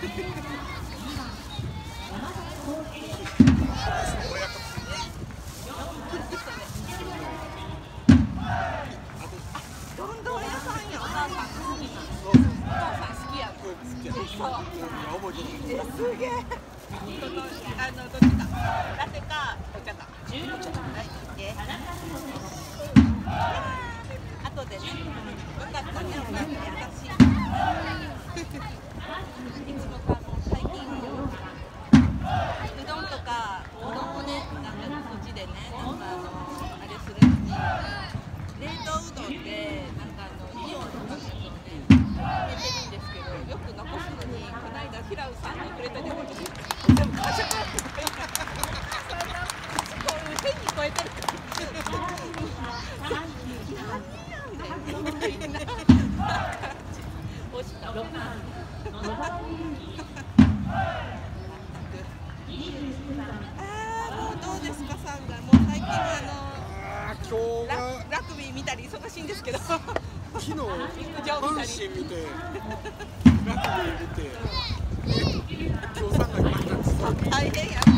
すげえ。あのどっちかラテかお茶かお茶かはいオッケーあとでねよかったねお母さん優しいいつもかもう最近うどんとかうどんをねなんかこっちでねなんかあのあれするのに冷凍うどんってなんかあのイオンとかのやつをね入れてるんですけどよく残すのにこの間平尾さんにくれた時に全部完食ってそんなこう1000に超えてる何なんあーもうどうですかサウナもう最近あのララグビー見たり忙しいんですけど。昨日阪神見て ラグビー見て今日